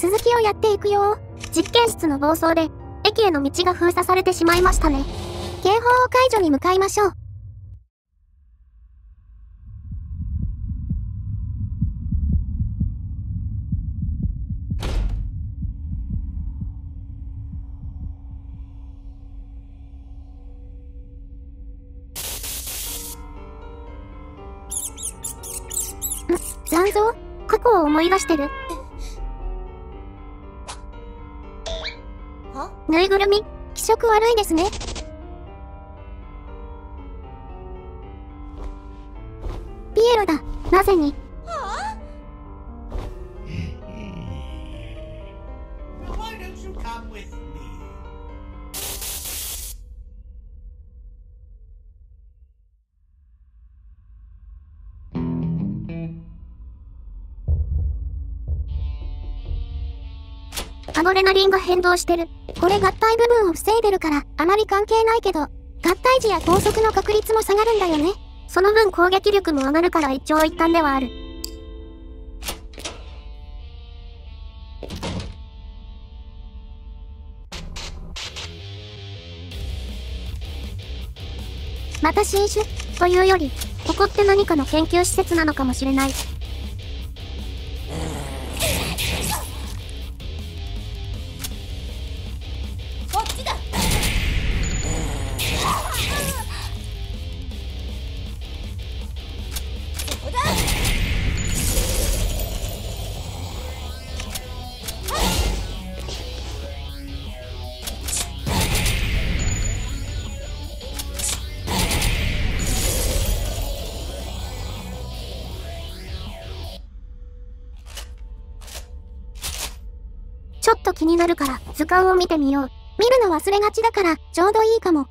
続きをやっていくよ実験室の暴走で、駅への道が封鎖されてしまいましたね。警報を解除に向かいましょう。残像？過去を思い出してる？ぬいぐるみ気色悪いですね。アドレナリンが変動してる。これ合体部分を防いでるから、あまり関係ないけど、合体時や高速の確率も下がるんだよね。その分攻撃力も上がるから一長一短ではある。また新種というより、ここって何かの研究施設なのかもしれない。ちょっと気になるから図鑑を見てみよう。見るの忘れがちだからちょうどいいかも。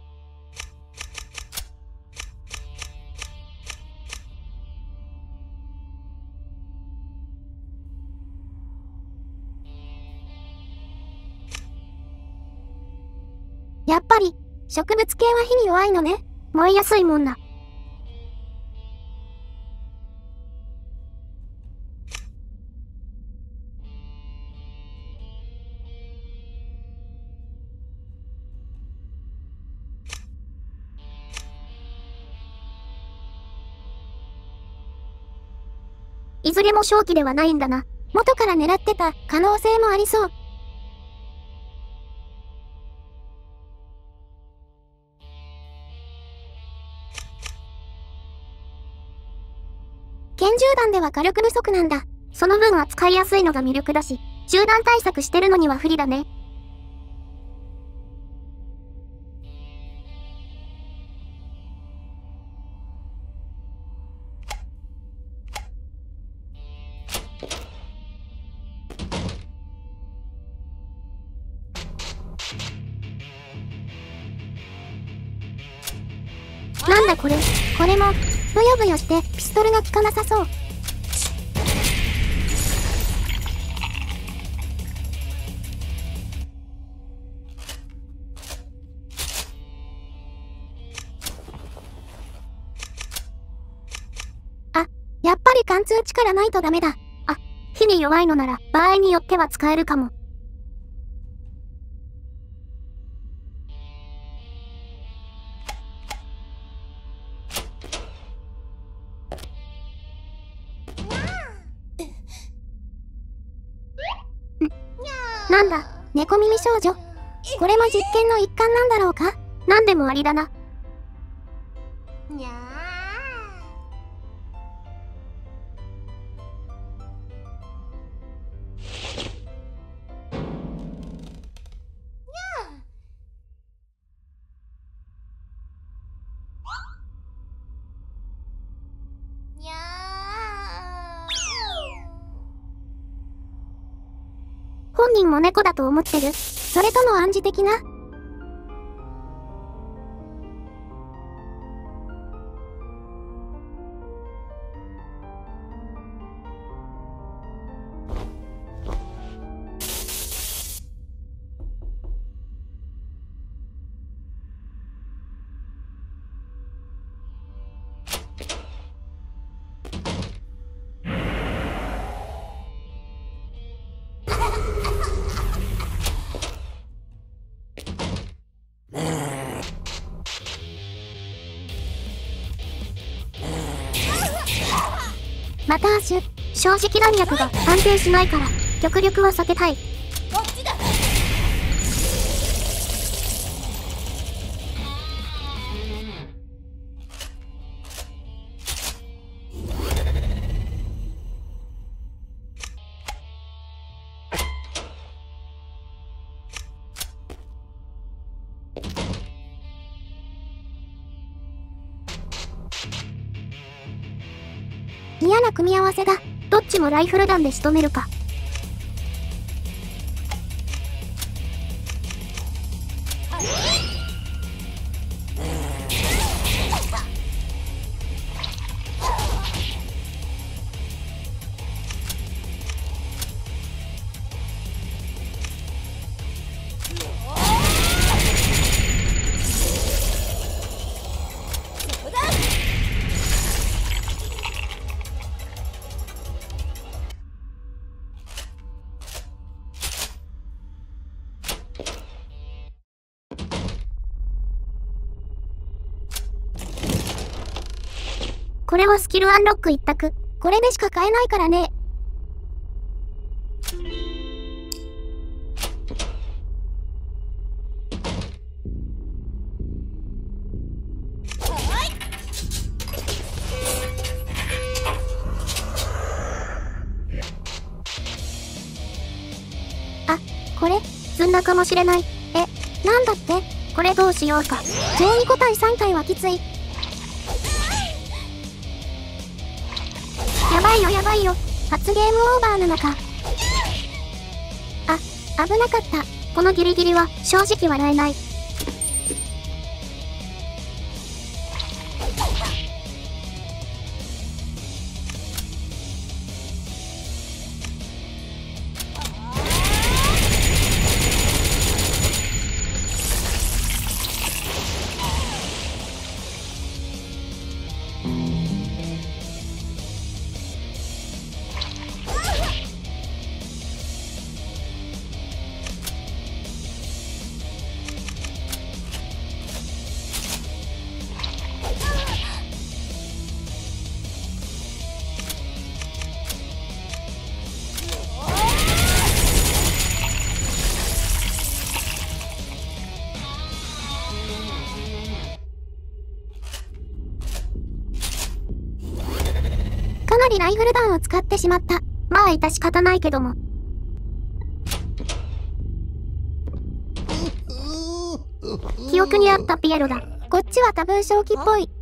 やっぱり植物系は火に弱いのね。燃えやすいもんだ。いずれも正気ではないんだな。元から狙ってた可能性もありそう。拳銃弾では火力不足なんだ。その分扱いやすいのが魅力だし、銃弾対策してるのには不利だね。してピストルが効かなさそう。あ、やっぱり貫通力ないとダメだ。あ、火に弱いのなら場合によっては使えるかも。猫耳少女。これも実験の一環なんだろうか？何でもありだな。にゃー本人も猫だと思ってる。それとも暗示的な？また足、正直弾薬が安定しないから、極力は避けたい。ライフル弾で仕留めるか。これはスキルアンロック一択。これでしか買えないからね。あ、これ、積んだかもしれない。え、なんだって？これどうしようか。上位個体3体はきつい。ばいよ。初ゲームオーバーなのか。あ、危なかった。このギリギリは正直笑えない。かりライフル弾を使ってしまった。まあ致し方ないけども。記憶にあったピエロだ。こっちは多分正気っぽい。「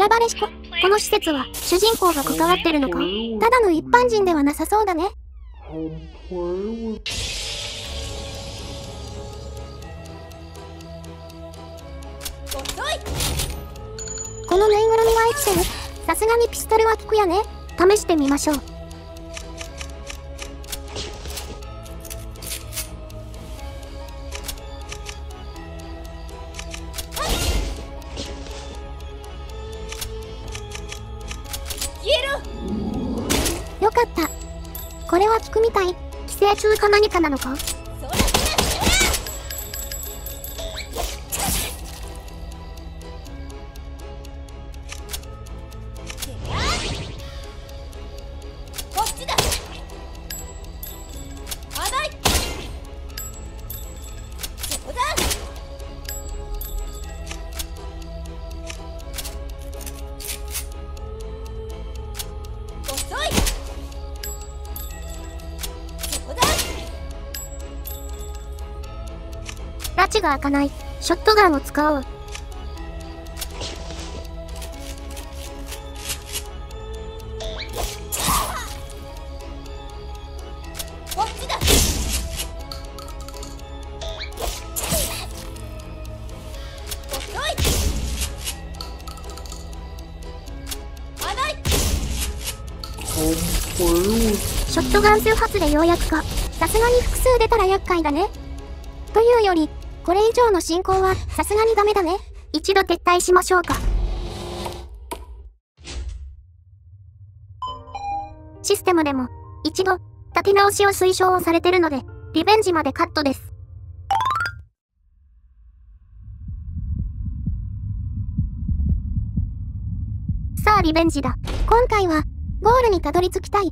選ばれしこ、この施設は主人公が関わってるのか？ただの一般人ではなさそうだね。このぬいぐるみは生きてる。さすがにピストルは効くやね。試してみましょう。これは効くみたい。寄生虫か何かなのか？が開かない。ショットガンを使おう。ショットガン数発でようやくか。さすがに複数出たら厄介だね。というより、これ以上の進行はさすがにダメだね。一度撤退しましょうか。システムでも、一度、立て直しを推奨をされてるので、リベンジまでカットです。さあリベンジだ。今回は、ゴールにたどり着きたい。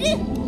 れる。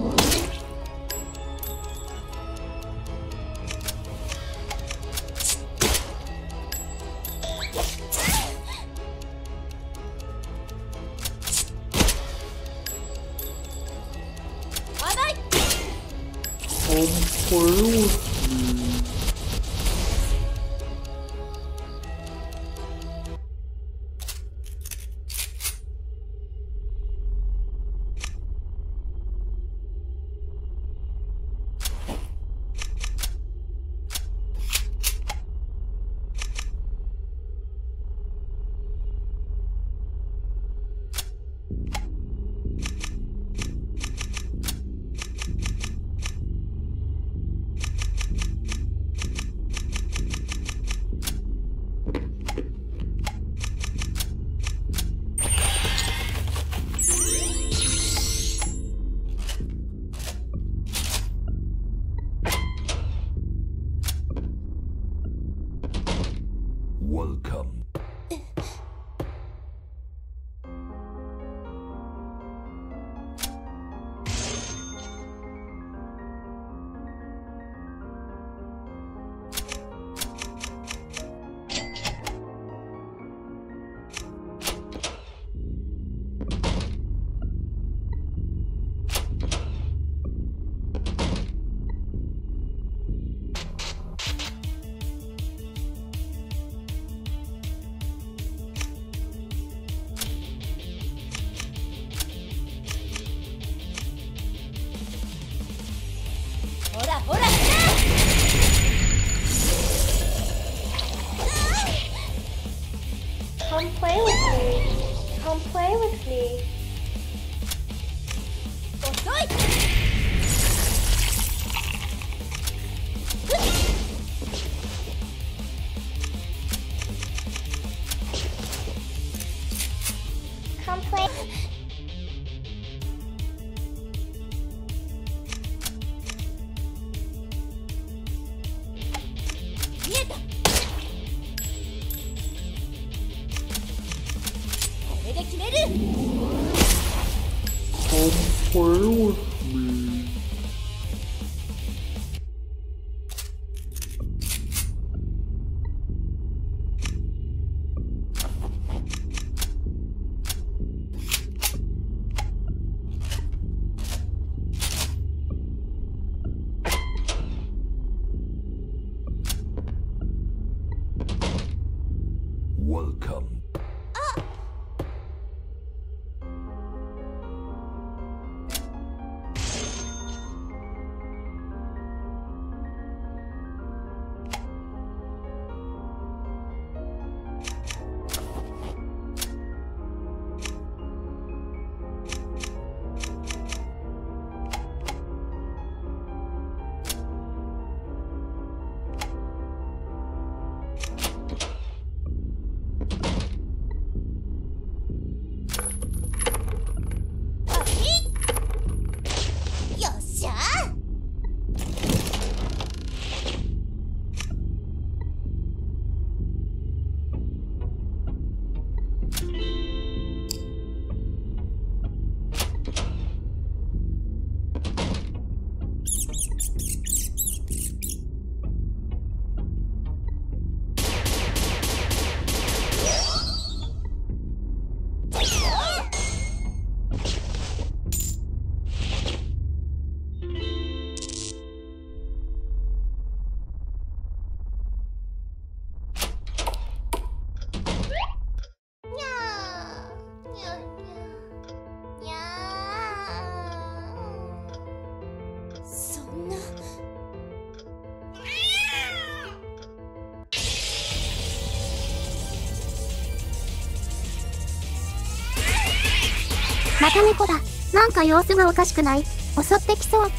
また猫だ。なんか様子がおかしくない？襲ってきそう。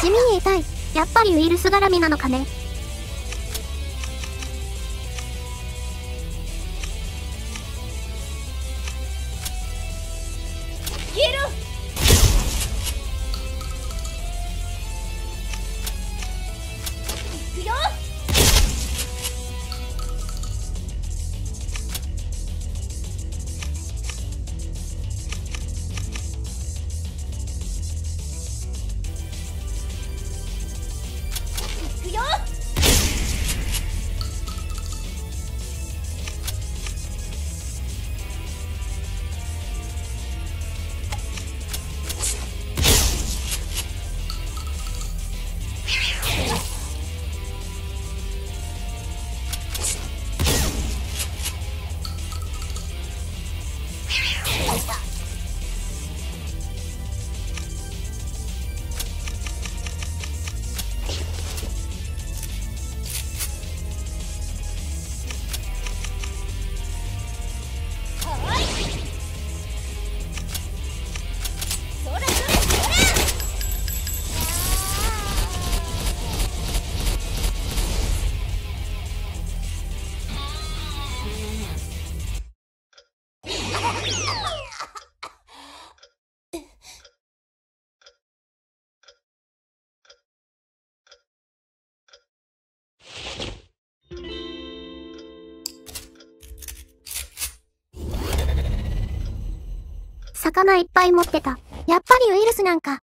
地味に痛い。やっぱりウイルス絡みなのかね。魚いっぱい持ってた。やっぱりウイルスなんか。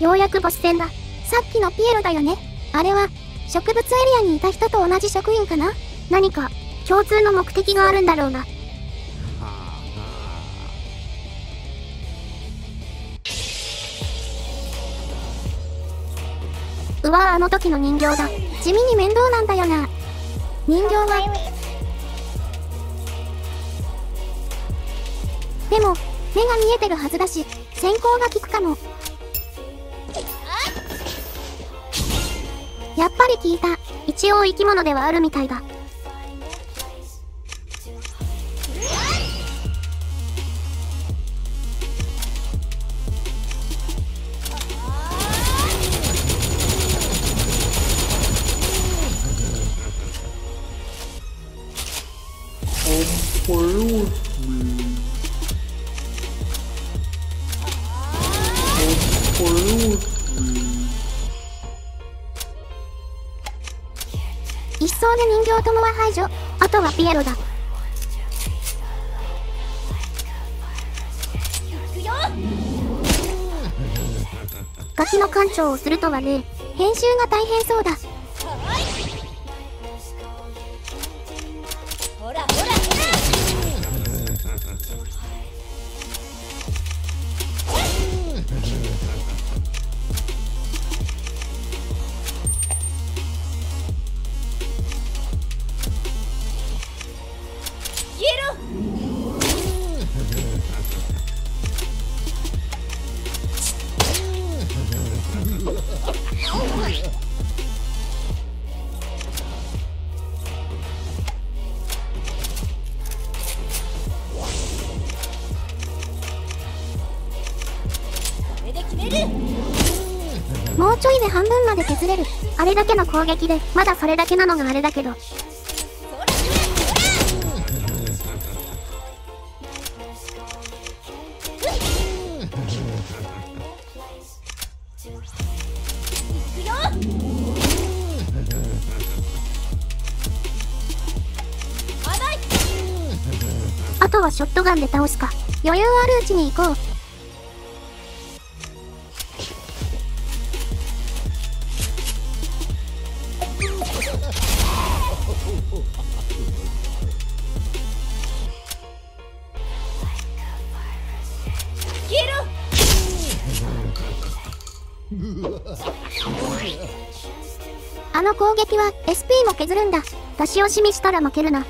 ようやくボス戦だ。さっきのピエロだよね。あれは、植物エリアにいた人と同じ職員かな？何か、共通の目的があるんだろうな。うわぁ、あの時の人形だ。地味に面倒なんだよな。人形は、でも、目が見えてるはずだし、先行が効くかも。やっぱり聞いた。一応生き物ではあるみたいだ。一層で人形ともは排除。あとはピエロだ。ガキの館長をするとはね、編集が大変そうだ。の攻撃で、まだそれだけなのがあれだけど。あとはショットガンで倒すか。余裕あるうちに行こう。攻撃は SP も削るんだ。出し惜しみしたら負けるな。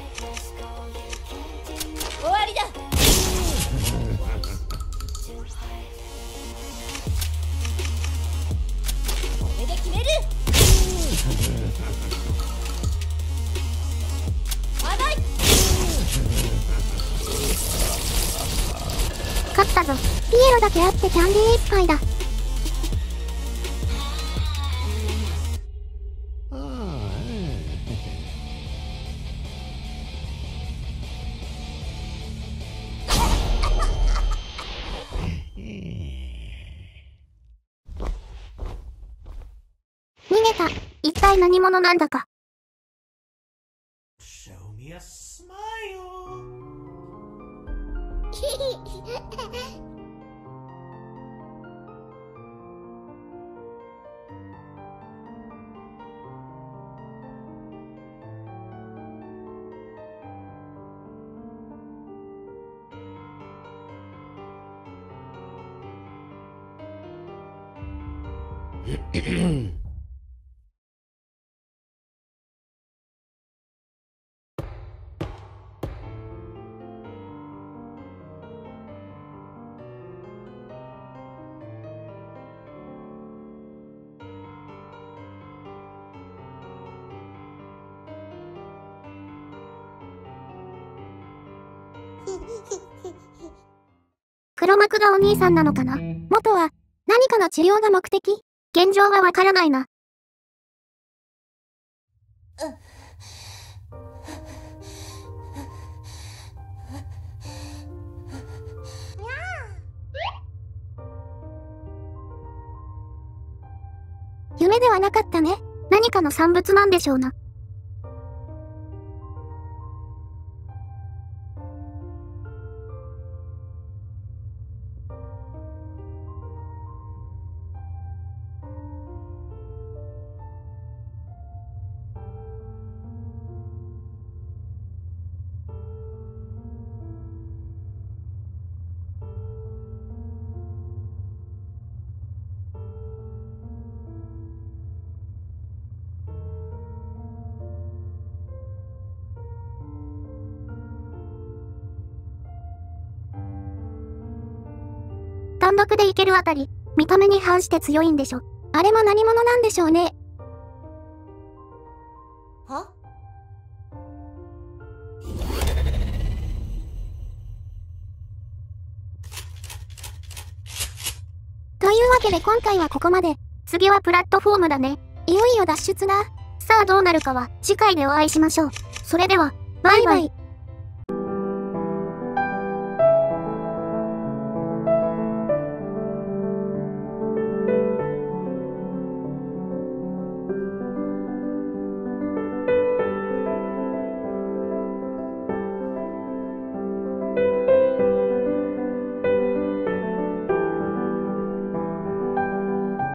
終わりだこれで決める甘い勝ったぞ。ピエロだけあってキャンディー一杯だ。体何者なんだか。Show me a smile. 黒幕がお兄さんなのかな？元は何かの治療が目的？現状はわからないな。夢ではなかったね。何かの産物なんでしょうな。単独でいけるあたり、見た目に反して強いんでしょ。あれも何者なんでしょうね。は？というわけで今回はここまで。次はプラットフォームだね。いよいよ脱出だ。さあどうなるかは次回でお会いしましょう。それでは、バイバイ。